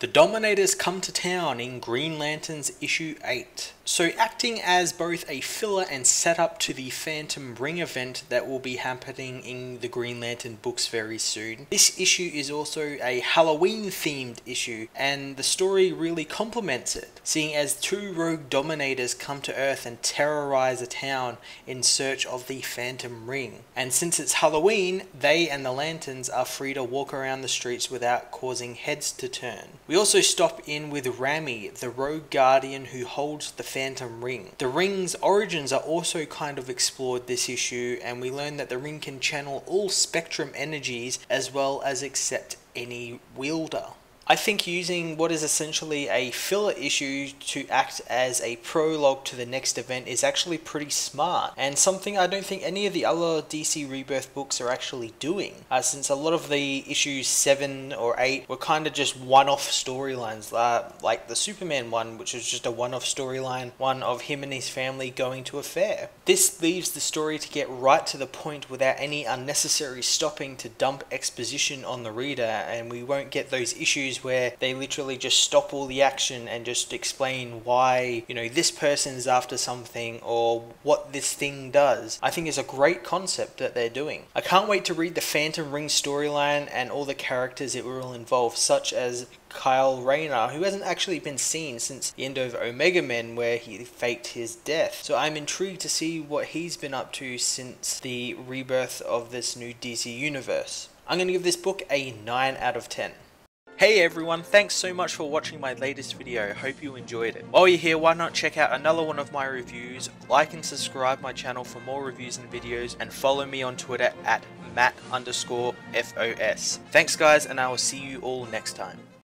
The Dominators come to town in Green Lanterns issue 8. So, acting as both a filler and setup to the Phantom Ring event that will be happening in the Green Lantern books very soon, this issue is also a Halloween themed issue, and the story really complements it, seeing as two rogue Dominators come to Earth and terrorize a town in search of the Phantom Ring. And since it's Halloween, they and the Lanterns are free to walk around the streets without causing heads to turn. We also stop in with Rami, the rogue guardian who holds the Phantom Ring. The ring's origins are also kind of explored this issue, and we learn that the ring can channel all spectrum energies as well as accept any wielder. I think using what is essentially a filler issue to act as a prologue to the next event is actually pretty smart, and something I don't think any of the other DC Rebirth books are actually doing, uh, since a lot of the issues 7 or 8 were kind of just one off storylines, uh, like the Superman one, which was just a one off storyline, one of him and his family going to a fair. This leaves the story to get right to the point without any unnecessary stopping to dump exposition on the reader, and we won't get those issues where they literally just stop all the action and just explain why, you know, this person's after something or what this thing does. I think is a great concept that they're doing. I can't wait to read the Phantom Ring storyline and all the characters it will involve, such as Kyle Rayner, who hasn't actually been seen since the end of Omega Men, where he faked his death. So I'm intrigued to see what he's been up to since the rebirth of this new DC universe. I'm going to give this book a 9 out of 10. Hey everyone, thanks so much for watching my latest video, hope you enjoyed it. While you're here, why not check out another one of my reviews, like and subscribe my channel for more reviews and videos, and follow me on Twitter at matt underscore FOS. Thanks guys, and I will see you all next time.